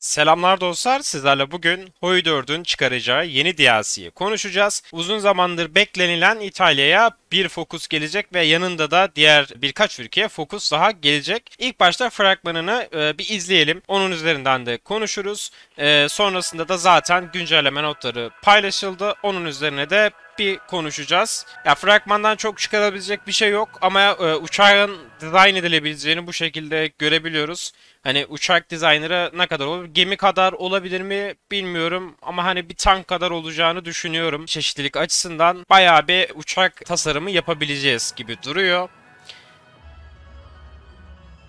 Selamlar dostlar, sizlerle bugün Hoi 4'ün çıkaracağı yeni DLC'yi konuşacağız. Uzun zamandır beklenilen İtalya'ya bir fokus gelecek ve yanında da diğer birkaç ülkeye fokus daha gelecek. İlk başta fragmanını e, bir izleyelim. Onun üzerinden de konuşuruz. E, sonrasında da zaten güncelleme notları paylaşıldı. Onun üzerine de bir konuşacağız. Ya fragmandan çok çıkarabilecek bir şey yok ama e, uçağın dizayn edilebileceğini bu şekilde görebiliyoruz. Hani uçak dizaynları ne kadar olur? Gemi kadar olabilir mi bilmiyorum ama hani bir tank kadar olacağını düşünüyorum. Çeşitlilik açısından bayağı bir uçak tasarımı yapabileceğiz gibi duruyor.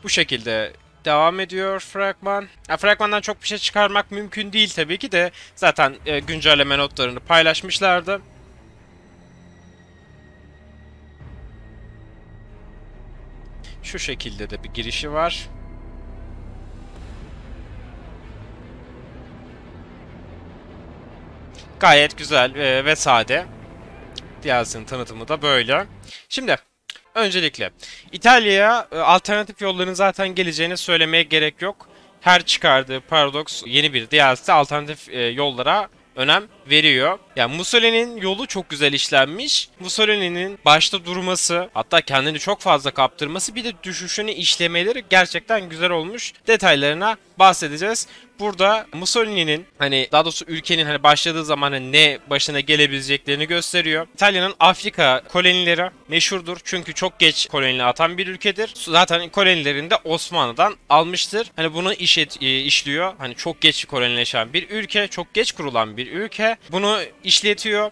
Bu şekilde devam ediyor fragman. Ya, fragmandan çok bir şey çıkarmak mümkün değil tabii ki de zaten e, güncelleme notlarını paylaşmışlardı. Şu şekilde de bir girişi var. Gayet güzel e, ve sade. DLC'nin tanıtımı da böyle. Şimdi öncelikle İtalya'ya e, alternatif yolların zaten geleceğini söylemeye gerek yok. Her çıkardığı Paradox yeni bir DLC alternatif e, yollara önem veriyor. Yani Mussolini'nin yolu çok güzel işlenmiş. Mussolini'nin başta durması, hatta kendini çok fazla kaptırması bir de düşüşünü işlemeleri gerçekten güzel olmuş. Detaylarına bahsedeceğiz. Burada Mussolini'nin hani daha doğrusu ülkenin hani başladığı zaman hani ne başına gelebileceklerini gösteriyor. İtalya'nın Afrika kolonileri meşhurdur. Çünkü çok geç koloni atan bir ülkedir. Zaten kolonilerini de Osmanlı'dan almıştır. Hani bunu iş e, işliyor. Hani çok geç kolonileşen bir ülke, çok geç kurulan bir ülke. Bunu işletiyor.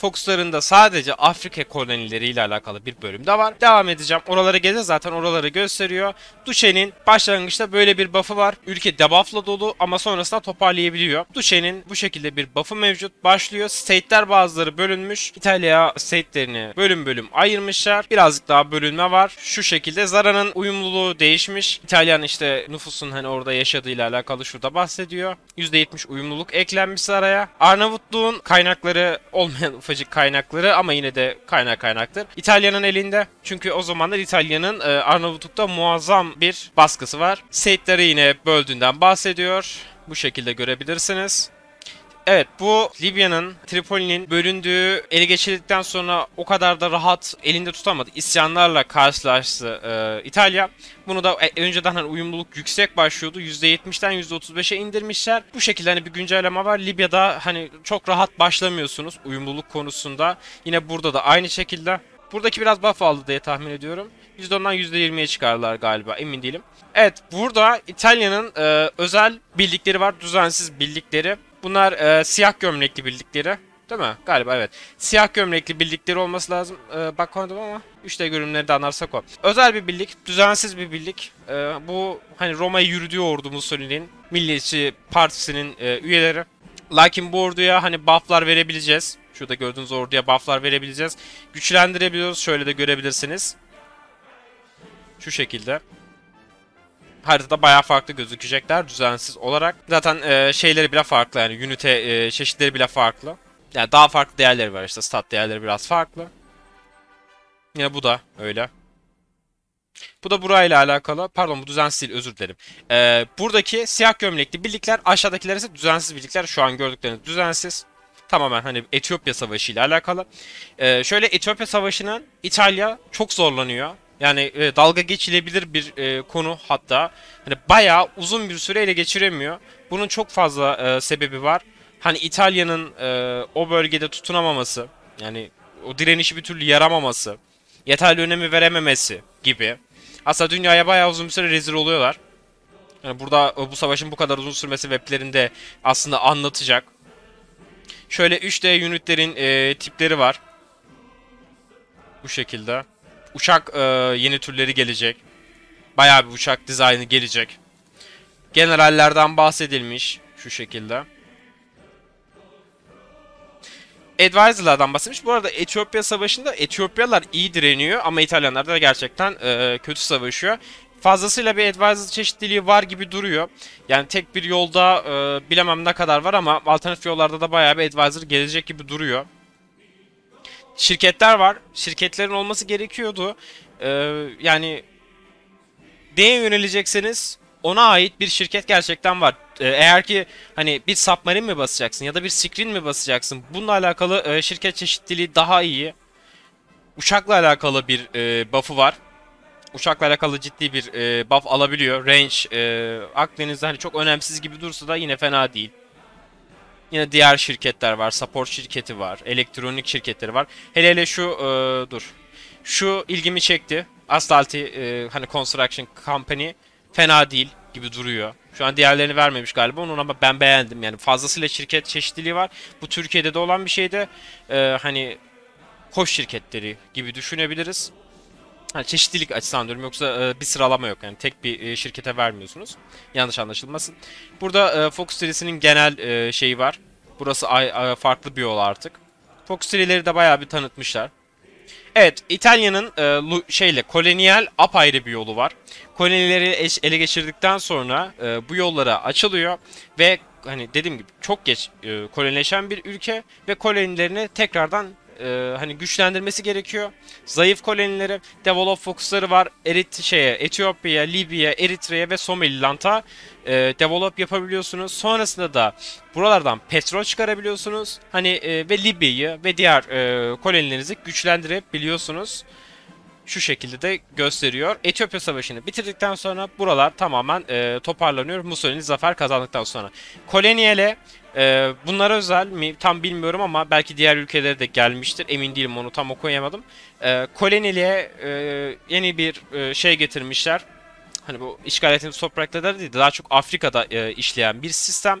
Fokuslarında sadece Afrika kolonileriyle alakalı bir bölüm de var. Devam edeceğim. Oraları geze zaten oraları gösteriyor. Duche'nin başlangıçta böyle bir buff'ı var. Ülke debuff'la dolu ama sonrasında toparlayabiliyor. Duche'nin bu şekilde bir buff'ı mevcut. Başlıyor. State'ler bazıları bölünmüş. İtalya state'lerini bölüm bölüm ayırmışlar. Birazcık daha bölünme var. Şu şekilde Zara'nın uyumluluğu değişmiş. İtalyan işte nüfusun hani orada yaşadığıyla alakalı şurada bahsediyor. %70 uyumluluk eklenmiş Zara'ya. Arnavutluğun kaynakları olmayan ufacık kaynakları ama yine de kaynak kaynaktır. İtalya'nın elinde. Çünkü o zamanlar İtalya'nın e, Arnavutluk'ta muazzam bir baskısı var. Seyitleri yine böldüğünden bahsediyor. Bu şekilde görebilirsiniz. Evet bu Libya'nın, Tripoli'nin bölündüğü, ele geçirdikten sonra o kadar da rahat elinde tutamadı. İsyanlarla karşılaştı e, İtalya. Bunu da e, önceden hani uyumluluk yüksek başlıyordu. %70'den %35'e indirmişler. Bu şekilde hani bir güncelleme var. Libya'da hani çok rahat başlamıyorsunuz uyumluluk konusunda. Yine burada da aynı şekilde. Buradaki biraz buff aldı diye tahmin ediyorum. %10'dan %20'ye çıkardılar galiba emin değilim. Evet burada İtalya'nın e, özel bildikleri var. Düzensiz bildikleri. Bunlar e, siyah gömlekli bildikleri. Değil mi? Galiba evet. Siyah gömlekli bildikleri olması lazım. E, bakmadım ama 3D görünümleri de anlarsak o. Özel bir birlik, düzensiz bir birlik. E, bu hani Roma'yı yürüdüğü ordu Mussolini'nin Milliyetçi Partisi'nin e, üyeleri. Lakin bu orduya hani bufflar verebileceğiz. Şurada gördüğünüz orduya bufflar verebileceğiz. Güçlendirebiliyoruz. Şöyle de görebilirsiniz. Şu şekilde haritada bayağı farklı gözükecekler düzensiz olarak. Zaten e, şeyleri bile farklı yani ünite e, çeşitleri bile farklı. Yani daha farklı değerleri var işte stat değerleri biraz farklı. Yine bu da öyle. Bu da burayla alakalı. Pardon bu düzensiz değil özür dilerim. Ee, buradaki siyah gömlekli birlikler aşağıdakiler ise düzensiz birlikler. Şu an gördükleriniz düzensiz. Tamamen hani Etiyopya Savaşı ile alakalı. Ee, şöyle Etiyopya Savaşı'nın İtalya çok zorlanıyor. Yani e, dalga geçilebilir bir e, konu hatta. Hani bayağı uzun bir süre ele geçiremiyor. Bunun çok fazla e, sebebi var. Hani İtalya'nın e, o bölgede tutunamaması, yani o direnişi bir türlü yaramaması, yeterli önemi verememesi gibi. Aslında dünyaya bayağı uzun bir süre rezil oluyorlar. Yani burada e, bu savaşın bu kadar uzun sürmesi weblerinde aslında anlatacak. Şöyle 3D unitlerin e, tipleri var. Bu şekilde. Uçak e, yeni türleri gelecek. Bayağı bir uçak dizaynı gelecek. Generallerden bahsedilmiş şu şekilde. Advisor'lardan bahsetmiş. Bu arada Etiyopya Savaşı'nda Etiyopyalılar iyi direniyor ama İtalyanlar da gerçekten e, kötü savaşıyor. Fazlasıyla bir advisor çeşitliliği var gibi duruyor. Yani tek bir yolda e, bilemem ne kadar var ama alternatif yollarda da bayağı bir advisor gelecek gibi duruyor şirketler var. Şirketlerin olması gerekiyordu. Ee, yani neye yönelecekseniz ona ait bir şirket gerçekten var. E, eğer ki hani bir submarine mi basacaksın ya da bir screen mi basacaksın? Bununla alakalı e, şirket çeşitliliği daha iyi. Uçakla alakalı bir e, buff'ı var. Uçakla alakalı ciddi bir e, buff alabiliyor. Range e, Akdeniz'de hani çok önemsiz gibi dursa da yine fena değil. Yine diğer şirketler var. Support şirketi var. Elektronik şirketleri var. Hele hele şu e, dur. Şu ilgimi çekti. Astalti e, hani Construction Company fena değil gibi duruyor. Şu an diğerlerini vermemiş galiba onun ama ben beğendim. Yani fazlasıyla şirket çeşitliliği var. Bu Türkiye'de de olan bir şeyde e, hani koş şirketleri gibi düşünebiliriz. Ha, çeşitlilik açısından diyorum yoksa e, bir sıralama yok yani tek bir e, şirkete vermiyorsunuz. Yanlış anlaşılmasın. Burada e, Focus serisinin genel e, şeyi var. Burası ay, ay, farklı bir yol artık. Focus serileri de bayağı bir tanıtmışlar. Evet, İtalya'nın e, şeyle kolonyal apayrı bir yolu var. Kolonileri ele geçirdikten sonra e, bu yollara açılıyor ve hani dediğim gibi çok geç e, kolonileşen bir ülke ve kolonilerini tekrardan e, hani güçlendirmesi gerekiyor. Zayıf kolonileri, develop fokusları var. Erit şeye, Etiyopya, Libya, Eritrea ve Somaliland'a e, develop yapabiliyorsunuz. Sonrasında da buralardan petrol çıkarabiliyorsunuz. Hani e, ve Libya'yı ve diğer e, kolonilerinizi güçlendirebiliyorsunuz şu şekilde de gösteriyor. Etiyopya Savaşı'nı bitirdikten sonra buralar tamamen e, toparlanıyor. Mussolini zafer kazandıktan sonra. Kolonyale e, bunlara özel mi tam bilmiyorum ama belki diğer ülkelere de gelmiştir. Emin değilim onu tam okuyamadım. E, Kolonyale e, yeni bir e, şey getirmişler. Hani bu işgal ettiğimiz topraklarda değil daha çok Afrika'da e, işleyen bir sistem.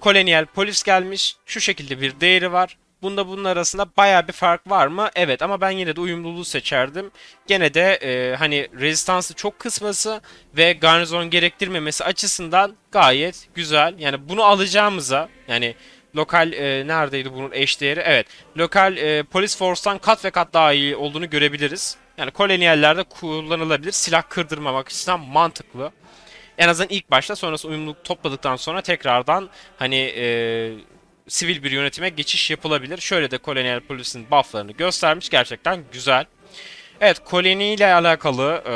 Kolonyal polis gelmiş. Şu şekilde bir değeri var. Bunda bunun arasında baya bir fark var mı? Evet ama ben yine de uyumluluğu seçerdim. Gene de e, hani rezistansı çok kısması ve garnizon gerektirmemesi açısından gayet güzel. Yani bunu alacağımıza yani lokal e, neredeydi bunun eşdeğeri? Evet. Lokal e, polis force'tan kat ve kat daha iyi olduğunu görebiliriz. Yani kolonyallerde kullanılabilir. Silah kırdırmamak açısından mantıklı. En azından ilk başta sonrası uyumluluk topladıktan sonra tekrardan hani e, sivil bir yönetime geçiş yapılabilir. Şöyle de kolonyal polisin bufflarını göstermiş. Gerçekten güzel. Evet koloni ile alakalı e,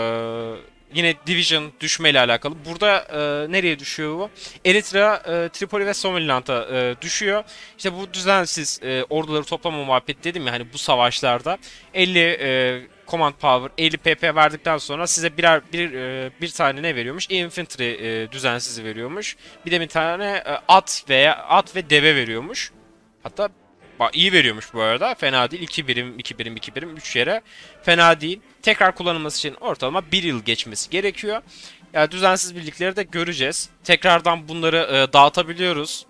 yine division düşme ile alakalı. Burada e, nereye düşüyor bu? Eritrea, e, Tripoli ve Somaliland'a e, düşüyor. İşte bu düzensiz e, orduları toplama muhabbet dedim ya hani bu savaşlarda 50 e, command power 50 pp verdikten sonra size birer bir e, bir tane ne veriyormuş? Infantry e, düzensizi veriyormuş. Bir de bir tane e, at veya at ve deve veriyormuş. Hatta iyi veriyormuş bu arada. Fena değil. 2 birim, 2 birim, 2 birim 3 yere. Fena değil. Tekrar kullanılması için ortalama 1 yıl geçmesi gerekiyor. Yani düzensiz birlikleri de göreceğiz. Tekrardan bunları e, dağıtabiliyoruz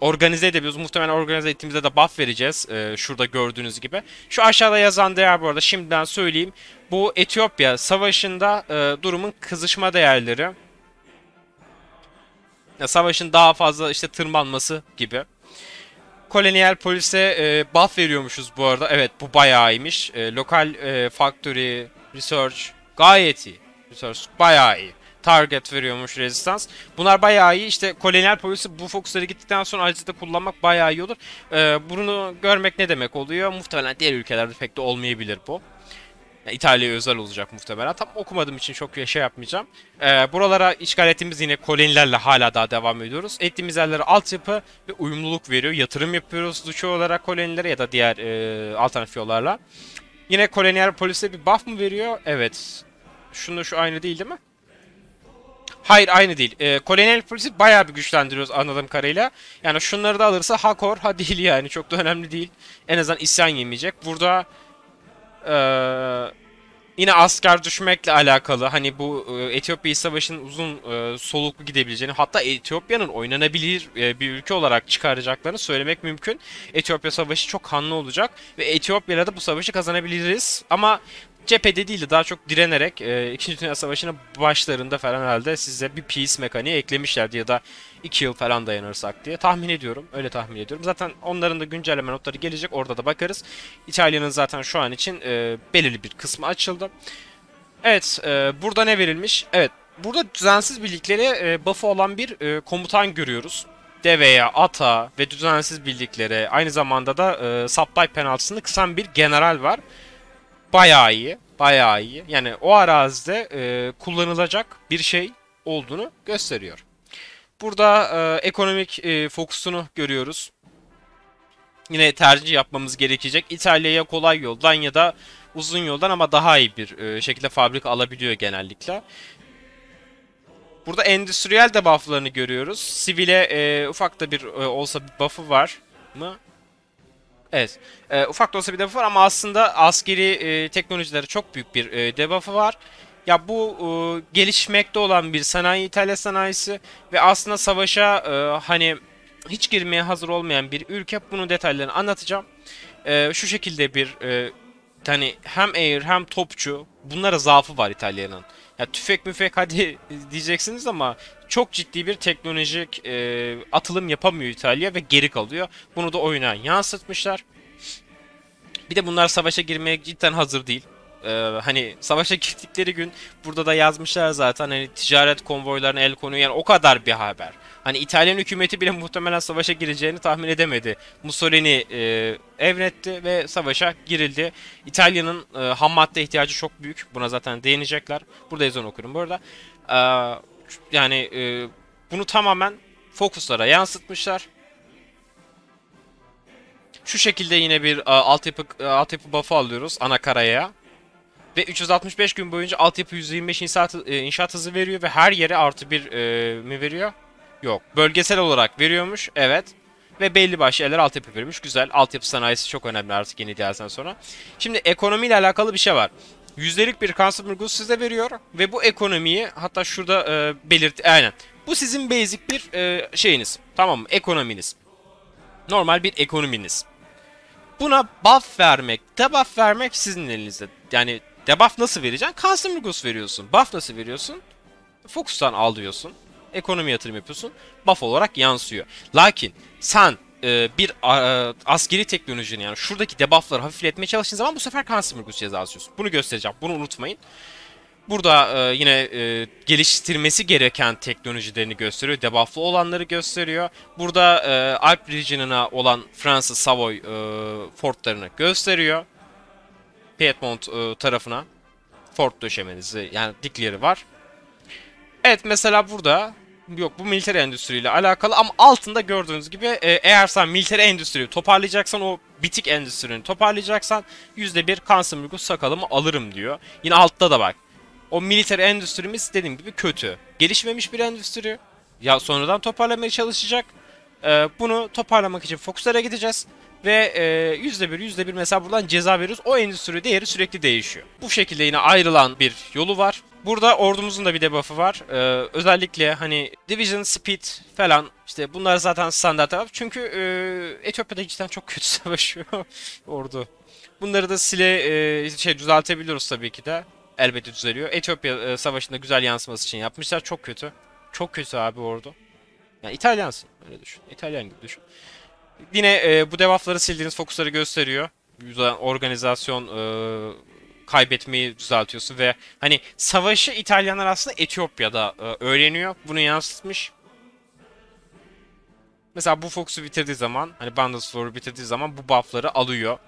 organize edebiliyoruz. Muhtemelen organize ettiğimizde de buff vereceğiz. Ee, şurada gördüğünüz gibi. Şu aşağıda yazan değer bu arada şimdiden söyleyeyim. Bu Etiyopya savaşında e, durumun kızışma değerleri. Ya, savaşın daha fazla işte tırmanması gibi. Kolonyal polise e, buff veriyormuşuz bu arada. Evet bu bayağı iyiymiş. E, lokal e, factory, research gayet iyi. Research bayağı iyi target veriyormuş rezistans. Bunlar bayağı iyi. İşte kolonyal polisi bu fokusları gittikten sonra haritada kullanmak bayağı iyi olur. Ee, bunu görmek ne demek oluyor? Muhtemelen diğer ülkelerde pek de olmayabilir bu. Yani İtalya'ya özel olacak muhtemelen. Tam okumadığım için çok şey yapmayacağım. Ee, buralara işgal ettiğimiz yine kolonilerle hala daha devam ediyoruz. Ettiğimiz yerlere altyapı ve uyumluluk veriyor. Yatırım yapıyoruz duçu olarak kolonilere ya da diğer e, alternatif yollarla. Yine kolonyal polise bir buff mı veriyor? Evet. Şunu şu aynı değil değil mi? Hayır aynı değil. E, kolonyal polisi bayağı bir güçlendiriyoruz anladığım kadarıyla. Yani şunları da alırsa ha kor ha değil yani. Çok da önemli değil. En azından isyan yemeyecek. Burada e, yine asker düşmekle alakalı. Hani bu e, Etiyopya Savaşı'nın uzun e, soluklu gidebileceğini hatta Etiyopya'nın oynanabilir e, bir ülke olarak çıkaracaklarını söylemek mümkün. Etiyopya Savaşı çok kanlı olacak ve Etiyopya'da da bu savaşı kazanabiliriz. Ama cephede değil de daha çok direnerek e, İkinci Dünya Savaşı'nın başlarında falan herhalde size bir peace mekaniği eklemişlerdi ya da 2 yıl falan dayanırsak diye tahmin ediyorum. Öyle tahmin ediyorum. Zaten onların da güncelleme notları gelecek. Orada da bakarız. İtalya'nın zaten şu an için e, belirli bir kısmı açıldı. Evet, e, burada ne verilmiş? Evet, burada düzensiz birliklere e, buff'ı olan bir e, komutan görüyoruz. Deveye, ata ve düzensiz birliklere aynı zamanda da e, supply penaltısını kısan bir general var bayağı iyi. Bayağı iyi. Yani o arazide e, kullanılacak bir şey olduğunu gösteriyor. Burada e, ekonomik e, fokusunu görüyoruz. Yine tercih yapmamız gerekecek. İtalya'ya kolay yoldan ya da uzun yoldan ama daha iyi bir e, şekilde fabrika alabiliyor genellikle. Burada endüstriyel de görüyoruz. Sivile e, ufak da bir e, olsa bir buff'ı var mı? Evet. E, ufak da olsa bir debuff'ı var ama aslında askeri e, teknolojilere çok büyük bir e, debuff'ı var. Ya bu e, gelişmekte olan bir sanayi İtalya sanayisi ve aslında savaşa e, hani hiç girmeye hazır olmayan bir ülke. Bunun detaylarını anlatacağım. E, şu şekilde bir e, hani hem air hem topçu bunlara zaafı var İtalya'nın. Ya tüfek müfek hadi diyeceksiniz ama çok ciddi bir teknolojik e, atılım yapamıyor İtalya ve geri kalıyor. Bunu da oyuna yansıtmışlar. Bir de bunlar savaşa girmeye cidden hazır değil. Ee, hani savaşa girdikleri gün burada da yazmışlar zaten hani ticaret konvoylarına el konuyor yani o kadar bir haber. Hani İtalyan hükümeti bile muhtemelen savaşa gireceğini tahmin edemedi. Mussolini e, evretti ve savaşa girildi. İtalya'nın e, ham madde ihtiyacı çok büyük. Buna zaten değinecekler. Burada yazan okuyorum bu arada. Ee, yani e, bunu tamamen fokuslara yansıtmışlar. Şu şekilde yine bir e, altyapı e, altyapı buff'ı alıyoruz ana. Ve 365 gün boyunca altyapı 125 inşaat, e, inşaat hızı veriyor ve her yere artı bir e, mi veriyor? Yok. Bölgesel olarak veriyormuş. Evet. Ve belli başlı yerler altyapı veriyormuş. Güzel. Altyapı sanayisi çok önemli artık yeni idealden sonra. Şimdi ekonomiyle alakalı bir şey var. Yüzdelik bir consumer goods size veriyor. Ve bu ekonomiyi hatta şurada e, belirt... Aynen. Bu sizin basic bir e, şeyiniz. Tamam mı? Ekonominiz. Normal bir ekonominiz. Buna buff vermek, debuff vermek sizin elinizde. Yani debuff nasıl vereceksin? Goods veriyorsun. Buff nasıl veriyorsun? Focus'tan al diyorsun ekonomi yatırım yapıyorsun. Buff olarak yansıyor. Lakin sen e, bir e, askeri teknolojinin yani şuradaki debuffları hafifletmeye çalıştığın zaman bu sefer Consumer Goods cezası alıyorsun. Bunu göstereceğim. Bunu unutmayın. Burada e, yine e, geliştirmesi gereken teknolojilerini gösteriyor. Debufflı olanları gösteriyor. Burada e, Alp Region'ına olan Fransız Savoy e, fortlarını gösteriyor. Piedmont e, tarafına fort döşemenizi yani dikleri var. Evet mesela burada yok bu militer endüstriyle alakalı ama altında gördüğünüz gibi e, eğer sen militer endüstriyi toparlayacaksan o bitik endüstrini toparlayacaksan %1 Consumer Goods sakalımı alırım diyor. Yine altta da bak. O militer endüstrimiz dediğim gibi kötü. Gelişmemiş bir endüstri. Ya sonradan toparlamaya çalışacak. E, bunu toparlamak için fokuslara gideceğiz. Ve e, %1 %1 mesela buradan ceza veriyoruz. O endüstri değeri sürekli değişiyor. Bu şekilde yine ayrılan bir yolu var. Burada ordumuzun da bir debuff'ı var. Ee, özellikle hani Division Speed falan işte bunlar zaten standart debuff. Çünkü e, Etiyopya'da cidden çok kötü savaşıyor ordu. Bunları da sile e, şey düzeltebiliyoruz tabii ki de. Elbette düzeliyor. Etiyopya e, savaşında güzel yansıması için yapmışlar. Çok kötü. Çok kötü abi ordu. Yani İtalyansın öyle düşün. İtalyan gibi düşün. Yine e, bu debuff'ları sildiğiniz fokusları gösteriyor. Organizasyon e, kaybetmeyi düzeltiyorsun ve hani savaşı İtalyanlar aslında Etiyopya'da e, öğreniyor. Bunu yansıtmış. Mesela bu Fox'u bitirdiği zaman hani Bundles War'u bitirdiği zaman bu buff'ları alıyor.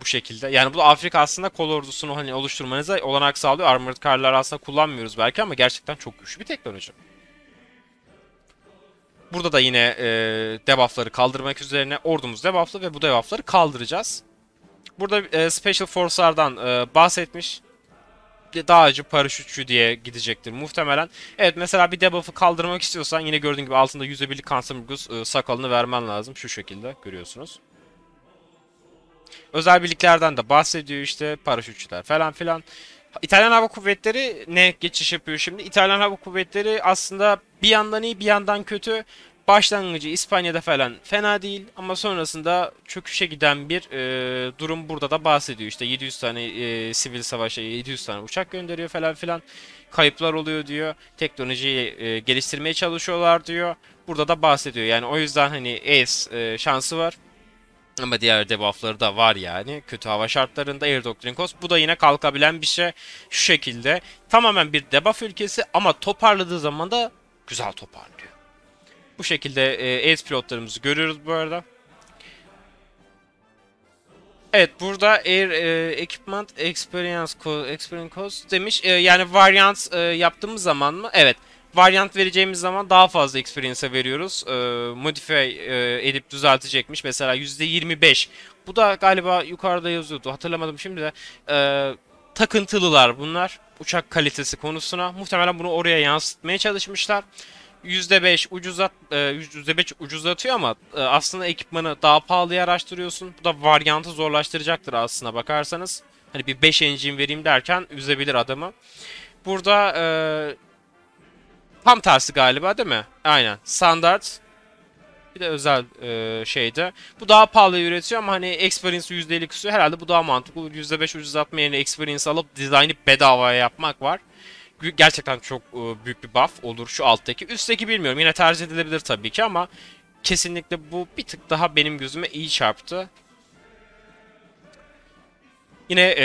Bu şekilde. Yani bu Afrika aslında kol ordusunu hani oluşturmanıza olanak sağlıyor. Armored Car'lar aslında kullanmıyoruz belki ama gerçekten çok güçlü bir teknoloji. Burada da yine e, debuff'ları kaldırmak üzerine ordumuz debuff'lı ve bu debuff'ları kaldıracağız. Burada e, Special Force'lardan e, bahsetmiş. Dağcı, paraşütçü diye gidecektir muhtemelen. Evet mesela bir debuff'ı kaldırmak istiyorsan yine gördüğün gibi altında %1'lik Consumer e, sakalını vermen lazım. Şu şekilde görüyorsunuz. Özel birliklerden de bahsediyor işte paraşütçüler falan filan. İtalyan Hava Kuvvetleri ne geçiş yapıyor şimdi? İtalyan Hava Kuvvetleri aslında bir yandan iyi bir yandan kötü başlangıcı İspanya'da falan fena değil ama sonrasında çöküşe giden bir e, durum burada da bahsediyor. İşte 700 tane e, sivil savaşa 700 tane uçak gönderiyor falan filan. Kayıplar oluyor diyor. Teknolojiyi e, geliştirmeye çalışıyorlar diyor. Burada da bahsediyor. Yani o yüzden hani ACE e, şansı var. Ama diğer debuffları da var yani. Kötü hava şartlarında Air Doctrine Cost. Bu da yine kalkabilen bir şey. Şu şekilde. Tamamen bir debuff ülkesi ama toparladığı zaman da güzel toparlıyor. Bu şekilde e, ace pilotlarımızı görüyoruz bu arada. Evet burada Air e, Equipment Experience Cost, Experience demiş. E, yani variant e, yaptığımız zaman mı? Evet. Variant vereceğimiz zaman daha fazla experience'e veriyoruz. E, modify e, edip düzeltecekmiş. Mesela %25. Bu da galiba yukarıda yazıyordu. Hatırlamadım şimdi de. E, takıntılılar bunlar. Uçak kalitesi konusuna. Muhtemelen bunu oraya yansıtmaya çalışmışlar. %5 ucuzat e, %5 ucuzlatıyor ama e, aslında ekipmanı daha pahalıya araştırıyorsun. Bu da varyantı zorlaştıracaktır aslına bakarsanız. Hani bir 5 engine vereyim derken üzebilir adamı. Burada e, tam tersi galiba değil mi? Aynen. Standart bir de özel e, şeyde. Bu daha pahalı üretiyor ama hani experience %50 kısıyor. Herhalde bu daha mantıklı olur. %5 ucuzlatma yerine experience alıp dizaynı bedavaya yapmak var gerçekten çok e, büyük bir buff olur şu alttaki. Üstteki bilmiyorum. Yine tercih edilebilir tabii ki ama kesinlikle bu bir tık daha benim gözüme iyi çarptı. Yine e,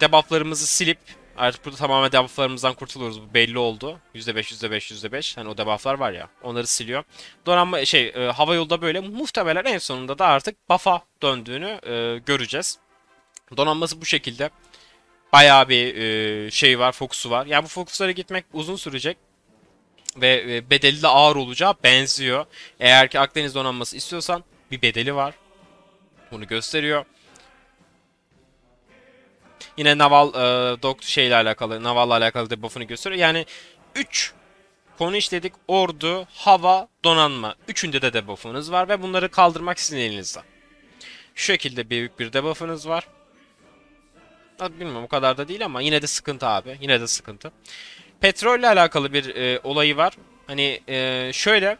debufflarımızı silip artık burada tamamen debufflarımızdan kurtuluyoruz. Bu belli oldu. %5, %5, %5. Hani o debufflar var ya. Onları siliyor. Donanma şey e, hava yolda böyle muhtemelen en sonunda da artık buff'a döndüğünü e, göreceğiz. Donanması bu şekilde bayağı bir e, şey var, fokusu var. Yani bu fokuslara gitmek uzun sürecek ve e, bedeli de ağır olacağı benziyor. Eğer ki Akdeniz donanması istiyorsan bir bedeli var. Bunu gösteriyor. Yine naval e, dok şeyle alakalı, navalla alakalı debuff'unu gösteriyor. Yani 3 konu işledik. Ordu, hava, donanma. Üçünde de debuff'unuz var ve bunları kaldırmak sizin elinizde. Şu şekilde büyük bir debuff'ınız var. Bilmiyorum o kadar da değil ama yine de sıkıntı abi. Yine de sıkıntı. Petrolle alakalı bir e, olayı var. Hani e, şöyle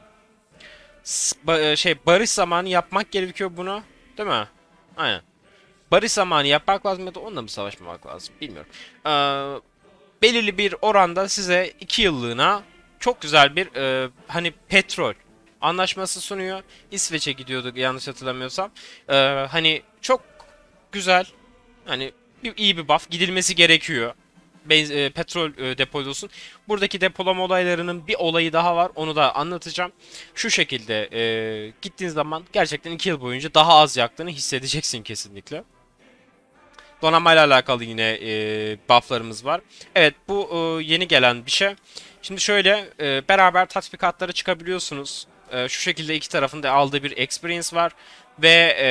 ba, e, şey barış zamanı yapmak gerekiyor bunu. Değil mi? Aynen. Barış zamanı yapmak lazım ya da onunla mı savaşmamak lazım bilmiyorum. Ee, belirli bir oranda size 2 yıllığına çok güzel bir e, hani petrol anlaşması sunuyor. İsveç'e gidiyorduk yanlış hatırlamıyorsam. Ee, hani çok güzel hani bir, iyi bir buff. Gidilmesi gerekiyor. Benz, e, petrol e, depolusun. Buradaki depolama olaylarının bir olayı daha var. Onu da anlatacağım. Şu şekilde e, gittiğin zaman gerçekten 2 yıl boyunca daha az yaktığını hissedeceksin kesinlikle. Donanmayla alakalı yine e, bufflarımız var. Evet bu e, yeni gelen bir şey. Şimdi şöyle e, beraber tatbikatlara çıkabiliyorsunuz. E, şu şekilde iki tarafında aldığı bir experience var. Ve e,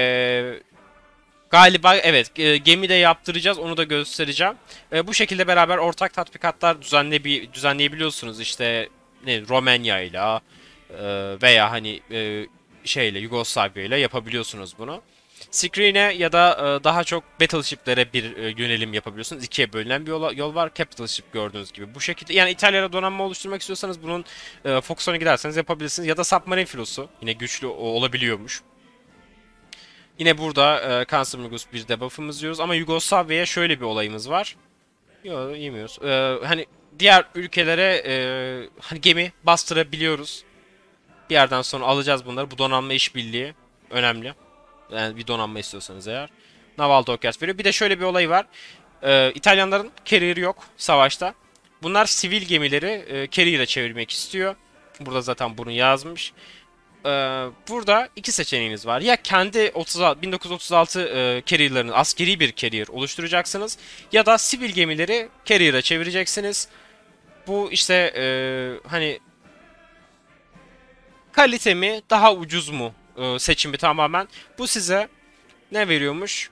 Galiba evet e, gemide yaptıracağız onu da göstereceğim. E, bu şekilde beraber ortak tatbikatlar düzenle düzenleyebiliyorsunuz işte ne Romanya ile veya hani e, şeyle Yugoslavya ile yapabiliyorsunuz bunu. Screen'e ya da e, daha çok Battleship'lere bir e, yönelim yapabiliyorsunuz. İkiye bölünen bir yol, yol var. Capital Ship gördüğünüz gibi. Bu şekilde yani İtalya'da donanma oluşturmak istiyorsanız bunun e, Foxon'a giderseniz yapabilirsiniz. Ya da Submarine filosu yine güçlü olabiliyormuş. Yine burada e, Kansermugus bir debuff'ımız yiyoruz ama Yugoslavya'ya şöyle bir olayımız var. Yok yemiyoruz. E, hani diğer ülkelere e, hani gemi bastırabiliyoruz. Bir yerden sonra alacağız bunları. Bu donanma işbirliği önemli. Yani bir donanma istiyorsanız eğer. Naval Dockyard veriyor. Bir de şöyle bir olay var. E, İtalyanların carrier yok savaşta. Bunlar sivil gemileri e, carrier'e çevirmek istiyor. Burada zaten bunu yazmış e, burada iki seçeneğiniz var. Ya kendi 30, 1936 e, carrier'larını askeri bir carrier oluşturacaksınız ya da sivil gemileri carrier'a çevireceksiniz. Bu işte e, hani kalite mi daha ucuz mu e, seçimi tamamen. Bu size ne veriyormuş?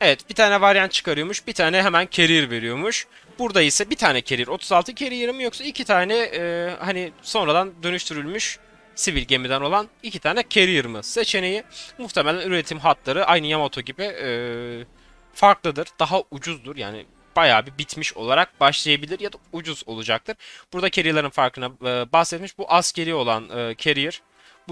Evet bir tane varyant çıkarıyormuş. Bir tane hemen carrier veriyormuş. Burada ise bir tane carrier 36 carrier mi yoksa iki tane e, hani sonradan dönüştürülmüş sivil gemiden olan iki tane carrier mı seçeneği muhtemelen üretim hatları aynı Yamato gibi e, farklıdır. Daha ucuzdur yani bayağı bir bitmiş olarak başlayabilir ya da ucuz olacaktır. Burada carrier'ların farkına e, bahsetmiş. Bu askeri olan e, carrier.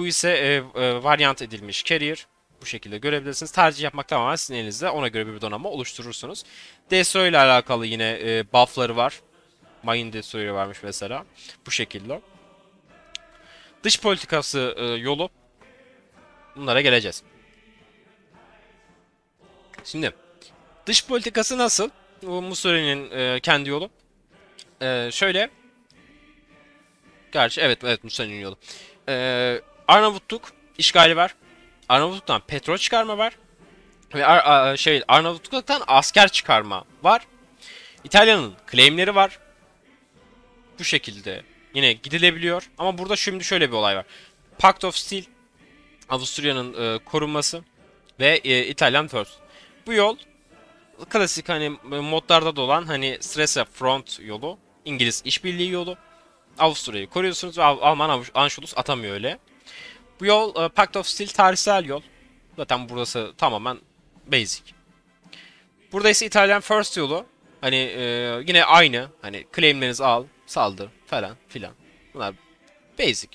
Bu ise e, e, varyant edilmiş carrier. Bu şekilde görebilirsiniz. Tercih yapmak tamamen sizin elinizde. Ona göre bir donanma oluşturursunuz. DSO ile alakalı yine e, buff'ları var. Mine DSO'yu varmış mesela. Bu şekilde. Dış politikası e, yolu bunlara geleceğiz. Şimdi dış politikası nasıl? Bu Mussolini'nin e, kendi yolu. E, şöyle Gerçi evet evet Mussolini'nin yolu. E, Arnavutluk işgali var. Arnavutluk'tan petrol çıkarma var. Ve Ar- Ar- şey Arnavutluk'tan asker çıkarma var. İtalya'nın claimleri var. Bu şekilde yine gidilebiliyor. Ama burada şimdi şöyle bir olay var. Pact of Steel Avusturya'nın e, korunması ve e, İtalyan First. Bu yol klasik hani modlarda da olan hani Stresa Front yolu, İngiliz işbirliği yolu. Avusturya'yı koruyorsunuz ve Al- Alman Anschluss atamıyor öyle. Bu yol e, Pact of Steel tarihsel yol. Zaten burası tamamen basic. Burada ise İtalyan First yolu. Hani e, yine aynı. Hani claimlerinizi al, saldır falan filan. Bunlar basic.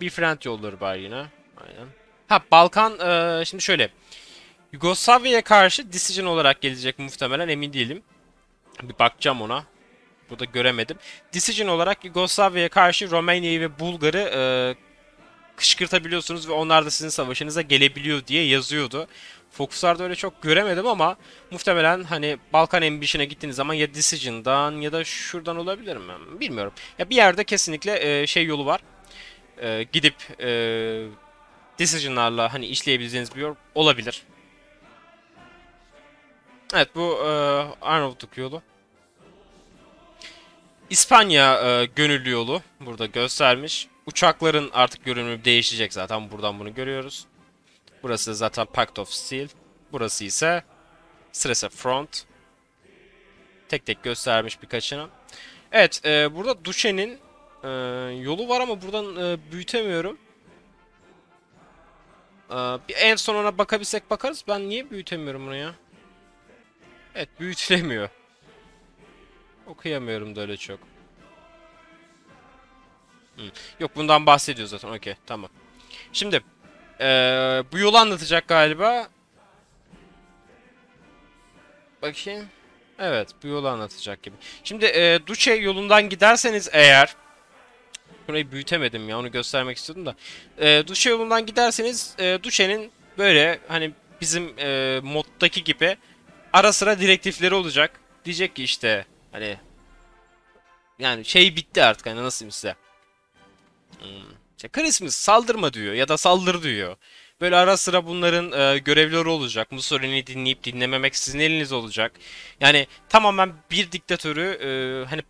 Befriend yolları var yine. Aynen. Ha Balkan e, şimdi şöyle. Yugoslavya'ya karşı decision olarak gelecek muhtemelen emin değilim. Bir bakacağım ona. Burada göremedim. Decision olarak Yugoslavya'ya karşı Romanya'yı ve Bulgar'ı e, kışkırtabiliyorsunuz ve onlar da sizin savaşınıza gelebiliyor diye yazıyordu. Fokuslarda öyle çok göremedim ama muhtemelen hani Balkan Ambition'a gittiğiniz zaman ya Decision'dan ya da şuradan olabilir mi? Bilmiyorum. Ya bir yerde kesinlikle e, şey yolu var. E, gidip e, Decision'larla hani işleyebileceğiniz bir yol olabilir. Evet bu e, Arnavutluk yolu. İspanya e, gönüllü yolu burada göstermiş. Uçakların artık görünümü değişecek zaten buradan bunu görüyoruz. Burası zaten Pact of Steel. Burası ise Stresa Front. Tek tek göstermiş birkaçını. Evet e, burada Duche'nin e, yolu var ama buradan e, büyütemiyorum. E, bir en son ona bakabilsek bakarız. Ben niye büyütemiyorum bunu ya? Evet büyütülemiyor. Okuyamıyorum da öyle çok. Hı. Yok bundan bahsediyor zaten. Okey tamam. Şimdi eee, bu yolu anlatacak galiba. Bakayım. Evet bu yolu anlatacak gibi. Şimdi eee Duce yolundan giderseniz eğer Burayı büyütemedim ya onu göstermek istiyordum da. Eee Duce yolundan giderseniz eee Duce'nin böyle hani bizim eee moddaki gibi ara sıra direktifleri olacak. Diyecek ki işte hani yani şey bitti artık hani nasıl size. Hmm. İşte Christmas saldırma diyor ya da saldır diyor. Böyle ara sıra bunların e, görevleri olacak. Mussolini'yi dinleyip dinlememek sizin eliniz olacak. Yani tamamen bir diktatörü e, hani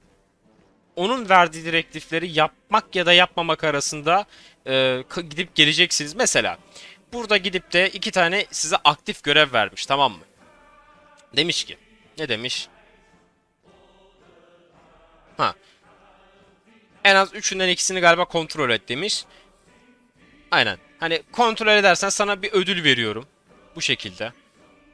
onun verdiği direktifleri yapmak ya da yapmamak arasında e, gidip geleceksiniz. Mesela burada gidip de iki tane size aktif görev vermiş tamam mı? Demiş ki ne demiş? Ha. En az üçünden ikisini galiba kontrol et demiş. Aynen. Hani kontrol edersen sana bir ödül veriyorum. Bu şekilde.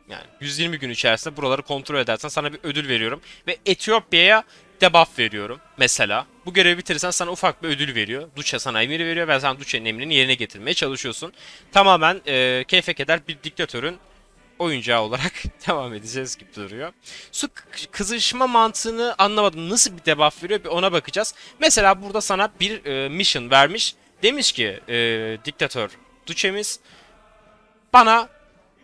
Yani 120 gün içerisinde buraları kontrol edersen sana bir ödül veriyorum. Ve Etiyopya'ya debuff veriyorum. Mesela. Bu görevi bitirirsen sana ufak bir ödül veriyor. Duçe sana emir veriyor ve sen Duçe'nin emrini yerine getirmeye çalışıyorsun. Tamamen e, keyfe keder bir diktatörün oyuncağı olarak devam edeceğiz gibi duruyor. Su kızışma mantığını anlamadım. Nasıl bir debuff veriyor bir ona bakacağız. Mesela burada sana bir e, mission vermiş. Demiş ki e, diktatör Duçemiz bana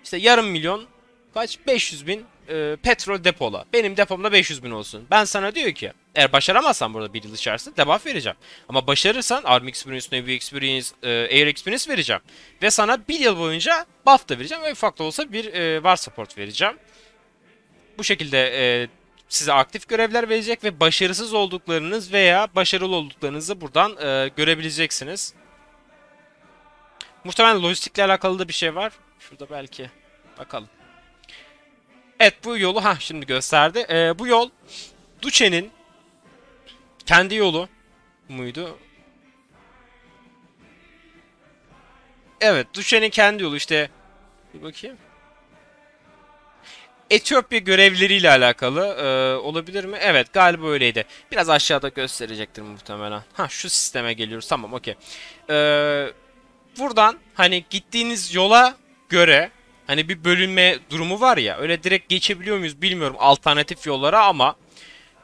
işte yarım milyon kaç 500 bin e, petrol depola. Benim depomda 500 bin olsun. Ben sana diyor ki eğer başaramazsan burada bir yıl içerisinde debuff vereceğim. Ama başarırsan Army Experience, Navy Experience, e, Air Experience vereceğim. Ve sana bir yıl boyunca buff da vereceğim ve ufak da olsa bir e, var support vereceğim. Bu şekilde e, size aktif görevler verecek ve başarısız olduklarınız veya başarılı olduklarınızı buradan e, görebileceksiniz. Muhtemelen lojistikle alakalı da bir şey var. Şurada belki. Bakalım. Evet bu yolu ha şimdi gösterdi. E, bu yol Duce'nin kendi yolu muydu? Evet, Duce'nin kendi yolu işte. Bir bakayım. Etiyopya görevleriyle alakalı e, olabilir mi? Evet galiba öyleydi. Biraz aşağıda gösterecektir muhtemelen. Ha şu sisteme geliyoruz. Tamam okey. E, buradan hani gittiğiniz yola göre hani bir bölünme durumu var ya. Öyle direkt geçebiliyor muyuz bilmiyorum alternatif yollara ama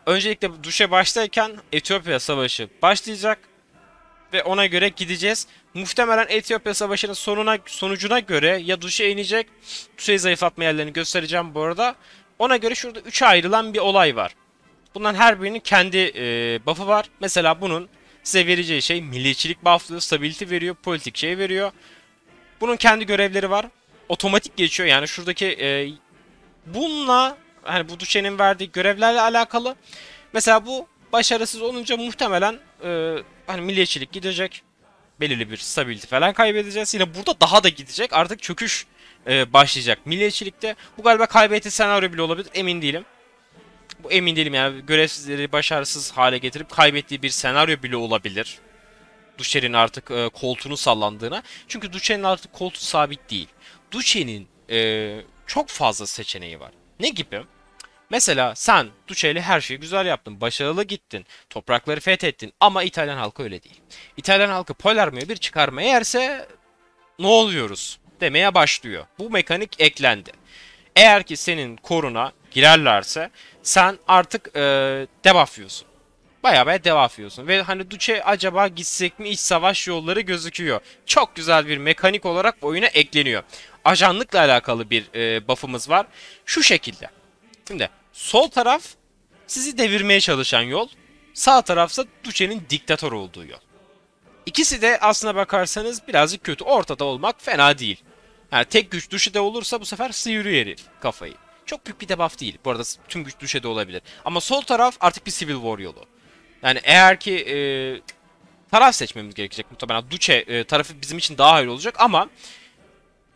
öncelikle duşa başlarken Etiyopya Savaşı başlayacak ve ona göre gideceğiz. Muhtemelen Etiyopya Savaşı'nın sonuna sonucuna göre ya duşa inecek. Duşa'yı zayıflatma yerlerini göstereceğim bu arada. Ona göre şurada 3'e ayrılan bir olay var. Bunların her birinin kendi e, buff'ı var. Mesela bunun size vereceği şey milliyetçilik buff'lıyor, stability veriyor, politik şey veriyor. Bunun kendi görevleri var. Otomatik geçiyor. Yani şuradaki e, bununla hani bu Duçe'nin verdiği görevlerle alakalı. Mesela bu başarısız olunca muhtemelen e, hani milliyetçilik gidecek. Belirli bir stability falan kaybedeceğiz. Yine burada daha da gidecek. Artık çöküş e, başlayacak. Milliyetçilikte bu galiba kaybettiği senaryo bile olabilir. Emin değilim. Bu emin değilim yani görevsizleri başarısız hale getirip kaybettiği bir senaryo bile olabilir. Duçer'in artık e, koltuğunu sallandığına. Çünkü Duçer'in artık koltuğu sabit değil. Duçe'nin e, çok fazla seçeneği var. Ne gibi? Mesela sen Duçe'yle her şeyi güzel yaptın. Başarılı gittin. Toprakları fethettin. Ama İtalyan halkı öyle değil. İtalyan halkı Palermo'ya bir çıkarma yerse ne oluyoruz demeye başlıyor. Bu mekanik eklendi. Eğer ki senin koruna girerlerse sen artık e, debuff yiyorsun. Bayağı bayağı debuff yiyorsun. Ve hani Duce acaba gitsek mi iç savaş yolları gözüküyor. Çok güzel bir mekanik olarak oyuna ekleniyor. Ajanlıkla alakalı bir e, buff'ımız var. Şu şekilde. Şimdi sol taraf sizi devirmeye çalışan yol. Sağ tarafsa Duce'nin diktatör olduğu yol. İkisi de aslına bakarsanız birazcık kötü. Ortada olmak fena değil. Yani tek güç Duce'de olursa bu sefer sıyırıyor herif kafayı. Çok büyük bir debuff değil. Bu arada tüm güç Duce'de olabilir. Ama sol taraf artık bir Civil War yolu. Yani eğer ki e, taraf seçmemiz gerekecek muhtemelen Duce e, tarafı bizim için daha hayırlı olacak ama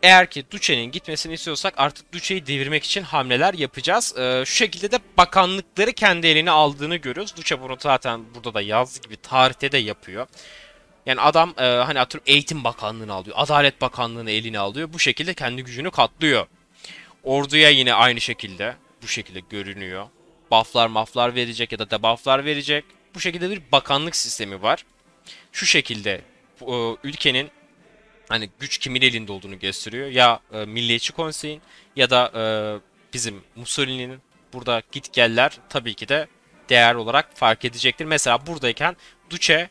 eğer ki Duce'nin gitmesini istiyorsak artık Duce'yi devirmek için hamleler yapacağız. E, şu şekilde de bakanlıkları kendi eline aldığını görüyoruz. Duce bunu zaten burada da yazdığı gibi tarihte de yapıyor. Yani adam e, hani atıyorum eğitim bakanlığını alıyor, adalet bakanlığını eline alıyor. Bu şekilde kendi gücünü katlıyor. Orduya yine aynı şekilde bu şekilde görünüyor. Bufflar maflar verecek ya da debufflar verecek. Bu şekilde bir bakanlık sistemi var. Şu şekilde e, ülkenin hani güç kimin elinde olduğunu gösteriyor. Ya e, Milliyetçi Konsey'in ya da e, bizim Mussolini'nin burada git geller tabii ki de değer olarak fark edecektir. Mesela buradayken Duce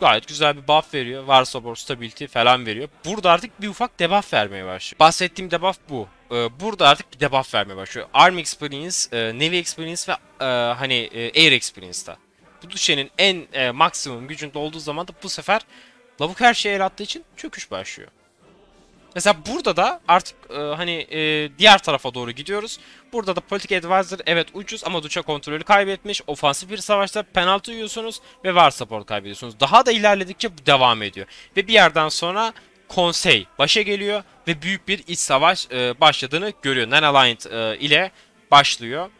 gayet güzel bir buff veriyor. Varsobor stability falan veriyor. Burada artık bir ufak debuff vermeye başlıyor. Bahsettiğim debuff bu. Ee, burada artık bir debuff vermeye başlıyor. Arm Experience, e, Navy Experience ve e, hani e, Air Experience'da. Bu düşenin en e, maksimum gücünde olduğu zaman da bu sefer lavuk her şeye el attığı için çöküş başlıyor. Mesela burada da artık e, hani e, diğer tarafa doğru gidiyoruz. Burada da politik advisor evet ucuz ama Duça kontrolü kaybetmiş. Ofansif bir savaşta penaltı yiyorsunuz ve var support kaybediyorsunuz. Daha da ilerledikçe bu devam ediyor. Ve bir yerden sonra konsey başa geliyor ve büyük bir iç savaş e, başladığını görüyor. Non-aligned e, ile başlıyor.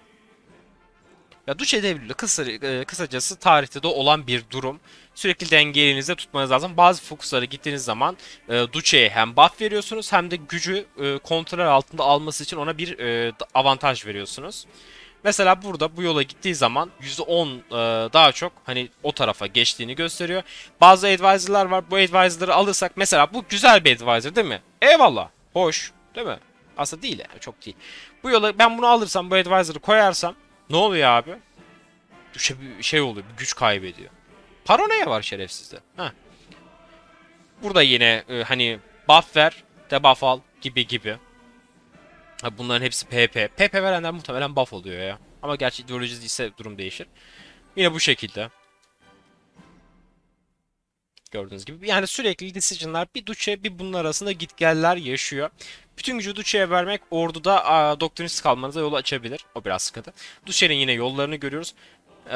Ya Duce devrili kısa, e, kısacası tarihte de olan bir durum. Sürekli dengeyi tutmanız lazım. Bazı fokuslara gittiğiniz zaman e, Duce'ye hem buff veriyorsunuz hem de gücü e, kontrol altında alması için ona bir e, avantaj veriyorsunuz. Mesela burada bu yola gittiği zaman %10 e, daha çok hani o tarafa geçtiğini gösteriyor. Bazı advisor'lar var. Bu advisor'ları alırsak mesela bu güzel bir advisor değil mi? Eyvallah. Hoş. Değil mi? Aslında değil yani çok değil. Bu yola ben bunu alırsam bu advisor'ı koyarsam ne oluyor abi? Bir şey oluyor. Bir güç kaybediyor. Paranoya var şerefsizde. Heh. Burada yine e, hani buff ver, debuff al gibi gibi. Bunların hepsi PP. PP verenler muhtemelen buff oluyor ya. Ama gerçi ideoloji ise durum değişir. Yine bu şekilde. Gördüğünüz gibi. Yani sürekli decision'lar bir Duce bir bunun arasında gitgeller yaşıyor. Bütün gücü Duce'ye vermek orduda a, doktrinsiz kalmanıza yol açabilir. O biraz sıkıntı. Duce'nin yine yollarını görüyoruz. Ee,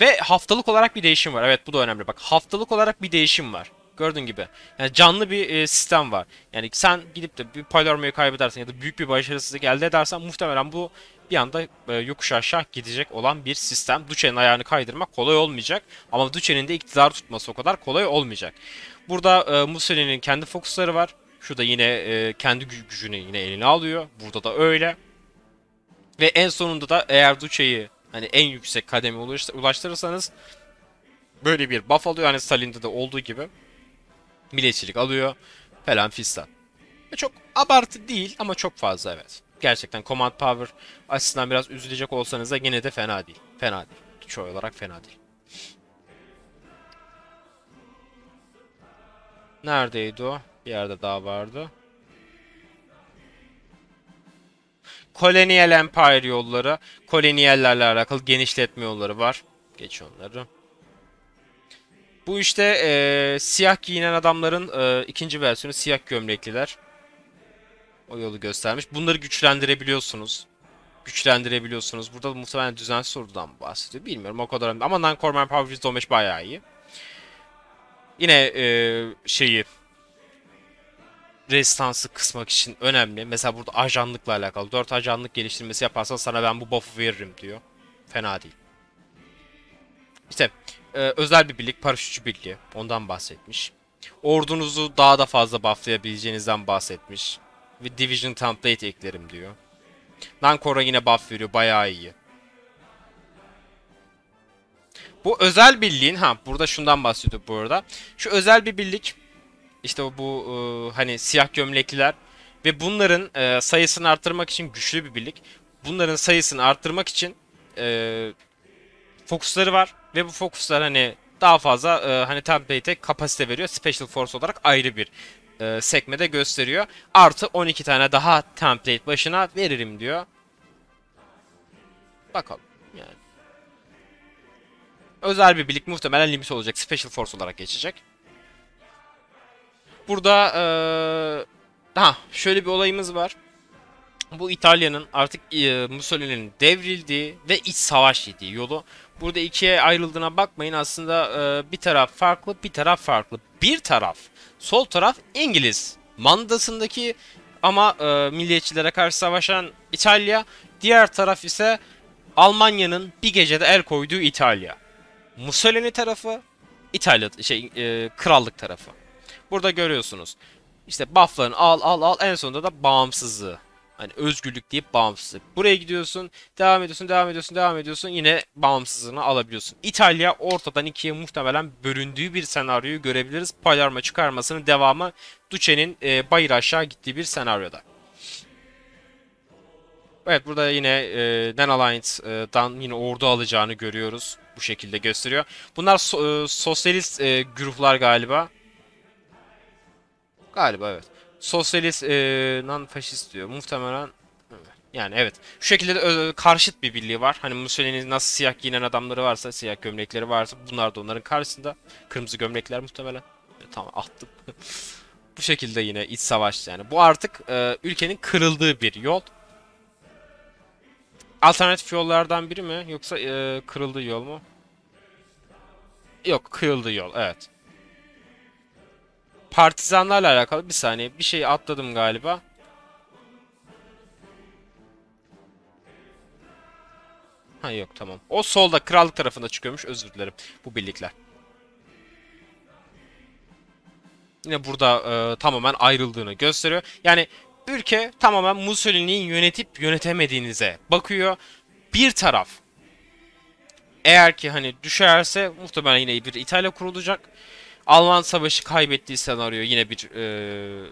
ve haftalık olarak bir değişim var. Evet bu da önemli. Bak haftalık olarak bir değişim var. Gördüğün gibi. Yani canlı bir e, sistem var. Yani sen gidip de bir Palermo'yu kaybedersen ya da büyük bir başarısızlık elde edersen muhtemelen bu bir anda e, yokuş aşağı gidecek olan bir sistem. Duce'nin ayağını kaydırmak kolay olmayacak. Ama Duce'nin de iktidar tutması o kadar kolay olmayacak. Burada e, Mussolini'nin kendi fokusları var. Şurada yine e, kendi gücünü yine eline alıyor. Burada da öyle. Ve en sonunda da eğer Duce'yi hani en yüksek kademe ulaştırırsanız böyle bir buff alıyor. Hani Stalin'de de olduğu gibi milliyetçilik alıyor falan fistan. Ve çok abartı değil ama çok fazla evet. Gerçekten command power açısından biraz üzülecek olsanız da yine de fena değil. Fena değil. Çoğu olarak fena değil. Neredeydi o? Bir yerde daha vardı. Colonial Empire yolları. Koloniyellerle alakalı genişletme yolları var. Geç onları. Bu işte e, siyah giyinen adamların e, ikinci versiyonu siyah gömlekliler. O yolu göstermiş. Bunları güçlendirebiliyorsunuz. Güçlendirebiliyorsunuz. Burada da muhtemelen düzensiz ordudan bahsediyor. Bilmiyorum o kadar önemli. Ama Non-Core Power %15 bayağı iyi. Yine e, şeyi rezistansı kısmak için önemli. Mesela burada ajanlıkla alakalı. 4 ajanlık geliştirmesi yaparsan sana ben bu buff'u veririm diyor. Fena değil. İşte e, özel bir birlik, paraşütçü birliği. Ondan bahsetmiş. Ordunuzu daha da fazla bufflayabileceğinizden bahsetmiş. Ve Division Template eklerim diyor. Nankor'a yine buff veriyor. Bayağı iyi. Bu özel birliğin ha burada şundan bahsediyor bu arada. Şu özel bir birlik işte bu e, hani siyah gömlekliler ve bunların e, sayısını arttırmak için güçlü bir birlik. Bunların sayısını arttırmak için e, fokusları var ve bu fokuslar hani daha fazla e, hani template'e kapasite veriyor. Special Force olarak ayrı bir e, sekmede gösteriyor. Artı 12 tane daha template başına veririm diyor. Bakalım yani. Özel bir birlik muhtemelen limit olacak. Special Force olarak geçecek. Burada ee, ha şöyle bir olayımız var. Bu İtalya'nın artık e, Mussolini'nin devrildiği ve iç savaş yediği yolu. Burada ikiye ayrıldığına bakmayın aslında e, bir taraf farklı bir taraf farklı. Bir taraf sol taraf İngiliz mandasındaki ama e, milliyetçilere karşı savaşan İtalya. Diğer taraf ise Almanya'nın bir gecede el koyduğu İtalya. Mussolini tarafı İtalya şey e, krallık tarafı. Burada görüyorsunuz. İşte buff'larını al al al en sonunda da bağımsızlığı. Hani özgürlük deyip bağımsızlık. Buraya gidiyorsun, devam ediyorsun, devam ediyorsun, devam ediyorsun. Yine bağımsızlığını alabiliyorsun. İtalya ortadan ikiye muhtemelen bölündüğü bir senaryoyu görebiliriz. Palermo çıkarmasının devamı Duce'nin e, bayır aşağı gittiği bir senaryoda. Evet burada yine e, Dan Alliance'dan yine ordu alacağını görüyoruz. Bu şekilde gösteriyor. Bunlar so, e, sosyalist e, gruplar galiba. Galiba evet. Sosyalist e, non-faşist diyor. Muhtemelen yani evet. Şu şekilde de karşıt bir birliği var. Hani Mussolini'nin nasıl siyah giyinen adamları varsa, siyah gömlekleri varsa bunlar da onların karşısında. Kırmızı gömlekler muhtemelen. E, tamam attım. Bu şekilde yine iç savaş yani. Bu artık e, ülkenin kırıldığı bir yol. Alternatif yollardan biri mi yoksa e, kırıldığı yol mu? Yok kırıldığı yol evet. Partizanlarla alakalı bir saniye bir şey atladım galiba. Ha yok tamam. O solda krallık tarafında çıkıyormuş özür dilerim bu birlikler. Yine burada e, tamamen ayrıldığını gösteriyor. Yani ülke tamamen Mussolini'yi yönetip yönetemediğinize bakıyor. Bir taraf eğer ki hani düşerse muhtemelen yine bir İtalya kurulacak. Alman savaşı kaybettiği senaryo yine bir ee...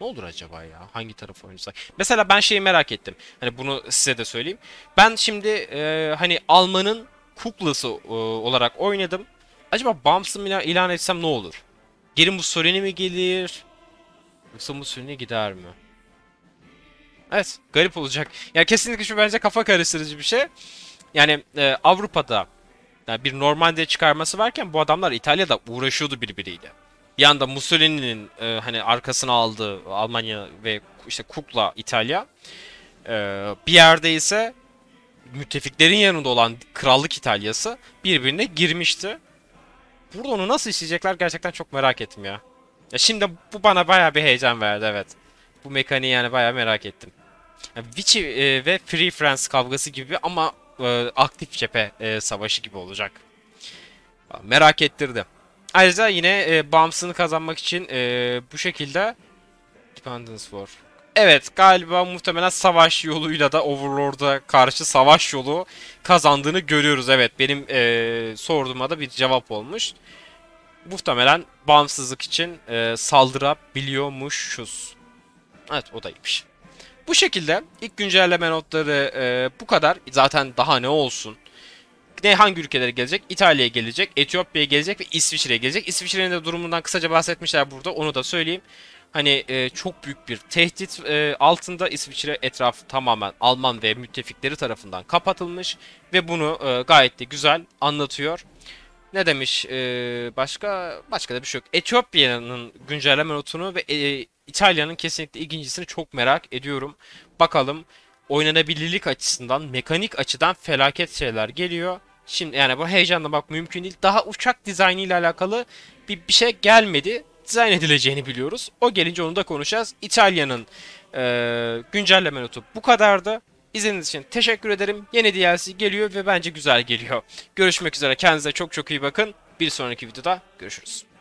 ne olur acaba ya? Hangi taraf oynayacak? Mesela ben şeyi merak ettim. Hani bunu size de söyleyeyim. Ben şimdi e, hani Alman'ın kuklası e, olarak oynadım. Acaba ilan, ilan etsem ne olur? Geri Mussolini mi gelir? Yoksa Mussolini gider mi? Evet, garip olacak. Yani kesinlikle şu bence kafa karıştırıcı bir şey. Yani e, Avrupa'da yani bir Normandiya çıkarması varken bu adamlar İtalya'da uğraşıyordu birbiriyle. Bir anda Mussolini'nin e, hani arkasına aldığı Almanya ve işte Kukla İtalya. E, bir yerde ise müttefiklerin yanında olan Krallık İtalya'sı birbirine girmişti. Burada onu nasıl işleyecekler gerçekten çok merak ettim ya. Ya şimdi bu bana baya bir heyecan verdi evet. Bu mekaniği yani baya merak ettim. Yani Vichy e, ve Free France kavgası gibi ama e, aktif cephe e, savaşı gibi olacak. Merak ettirdi. Ayrıca yine e, bağımsızlığını kazanmak için e, bu şekilde Dependence War. Evet galiba muhtemelen savaş yoluyla da Overlord'a karşı savaş yolu kazandığını görüyoruz. Evet benim e, sorduğuma da bir cevap olmuş. Muhtemelen bağımsızlık için e, saldırabiliyormuşuz. Evet o daymış. Bu şekilde ilk güncelleme notları e, bu kadar. Zaten daha ne olsun. Ne hangi ülkelere gelecek? İtalya'ya gelecek, Etiyopya'ya gelecek ve İsviçre'ye gelecek. İsviçre'nin de durumundan kısaca bahsetmişler burada. Onu da söyleyeyim. Hani e, çok büyük bir tehdit e, altında İsviçre etrafı tamamen Alman ve müttefikleri tarafından kapatılmış ve bunu e, gayet de güzel anlatıyor. Ne demiş ee, başka? Başka da bir şey yok. Etiyopya'nın güncelleme notunu ve e, İtalya'nın kesinlikle ikincisini çok merak ediyorum. Bakalım oynanabilirlik açısından, mekanik açıdan felaket şeyler geliyor. Şimdi yani bu heyecanla bak mümkün değil. Daha uçak dizaynı ile alakalı bir, bir şey gelmedi. Dizayn edileceğini biliyoruz. O gelince onu da konuşacağız. İtalya'nın ee, güncelleme notu bu kadardı. İzlediğiniz için teşekkür ederim. Yeni DLC geliyor ve bence güzel geliyor. Görüşmek üzere. Kendinize çok çok iyi bakın. Bir sonraki videoda görüşürüz.